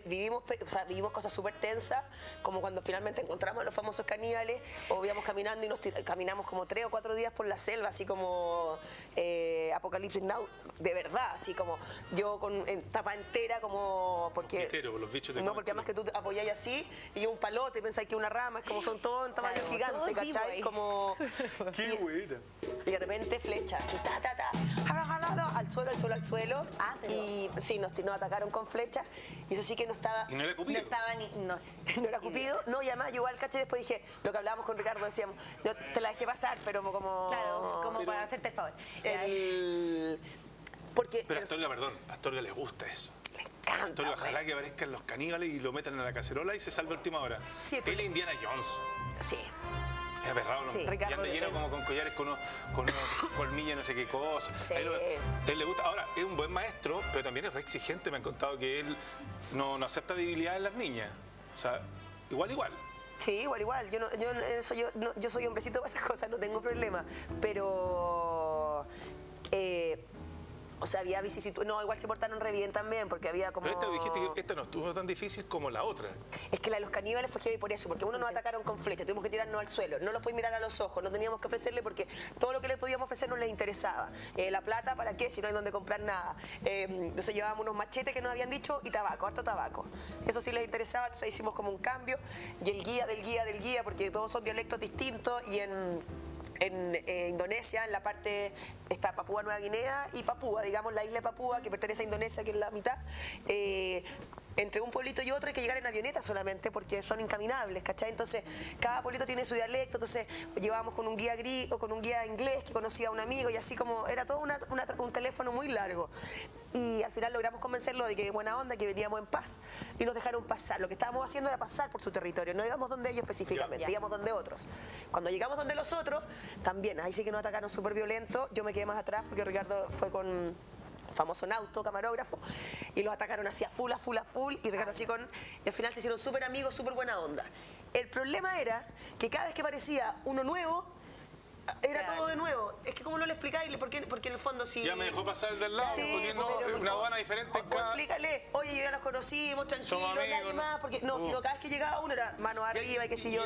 vivimos, o sea, vivimos cosas súper tensas, como cuando finalmente encontramos a los famosos caníbales, o íbamos caminando y nos caminamos como tres o cuatro días por la selva, así como eh, Apocalipsis Now, de verdad, así como yo con en tapa entera, como porque... Mosquitero, los bichos de No, porque además que tú te apoyáis así, y yo un palote, pensáis que una rama, es como son todos en tamaño Claro, gigante, ¿cachai? Como... Qué buena. Y de repente flecha, así, ta, ta, ta, suelo, al suelo, al suelo. Ah, pero- Y sí, nos, nos atacaron con flechas. Y eso sí que no estaba, Y no era No cupido. estaba ni. No, no era Cupido. No, y además yo igual, caché, después dije, lo que hablábamos con Ricardo, decíamos, yo te la dejé pasar, pero como... Claro, como Pero- para hacerte el favor. El... Porque... Pero a Astorga, perdón, a Astorga les gusta eso. le encanta, Astorga, ojalá que aparezcan los caníbales y lo metan en la cacerola y se salve a última hora. Sí, Él pero- es Indiana Jones. Sí. Es aperrado, ¿no? Sí. Y Ricardo, anda lleno como con collares con unos, con unos colmillos, no sé qué cosa. Sí. A él, a él le gusta. Ahora, es un buen maestro, pero también es re exigente. Me han contado que él no, no acepta debilidad en las niñas. O sea, igual, igual. Sí, igual, igual. Yo, no, yo, eso, yo, no- yo soy hombrecito para esas cosas, no tengo problema. Pero... eh, o sea, había vicisitudes. No, igual se portaron re bien también, porque había como... Pero esta dijiste que esta no estuvo tan difícil como la otra. Es que la de los caníbales fue heavy por eso, porque uno nos atacaron con flecha, tuvimos que tirarnos al suelo, no los podíamos mirar a los ojos, no teníamos que ofrecerle porque todo lo que les podíamos ofrecer no les interesaba. Eh, la plata, ¿para qué? Si no hay donde comprar nada. Eh, entonces llevábamos unos machetes que nos habían dicho y tabaco, harto tabaco. Eso sí les interesaba, entonces hicimos como un cambio y el guía del guía del guía, porque todos son dialectos distintos y en en eh, Indonesia, en la parte está Papúa Nueva Guinea y Papúa, digamos la isla de Papúa que pertenece a Indonesia, que es la mitad. eh, entre un pueblito y otro hay que llegar en avioneta solamente porque son incaminables, ¿cachai? Entonces, cada pueblito tiene su dialecto, entonces llevábamos con un guía gris o con un guía inglés que conocía a un amigo y así como era todo un teléfono muy largo. Y al final logramos convencerlo de que buena onda, que veníamos en paz y nos dejaron pasar. Lo que estábamos haciendo era pasar por su territorio, no íbamos donde ellos específicamente, íbamos donde otros. Cuando llegamos donde los otros, también, ahí sí que nos atacaron súper violento. Yo me quedé más atrás porque Ricardo fue con famoso nauto, camarógrafo, y los atacaron así a full, a full, a full, y Ricardo así con... Y al final se hicieron súper amigos, súper buena onda. El problema era que cada vez que aparecía uno nuevo, era Claro. todo de nuevo. Es que como no le explicáis, porque, porque en el fondo si... Ya me dejó pasar el del lado, Sí, porque no, pero- una aduana diferente en cada... explícale, oye, yo ya los conocimos, tranquilo, nadie más, porque no, Uh. sino cada vez que llegaba uno era mano arriba y qué sé yo.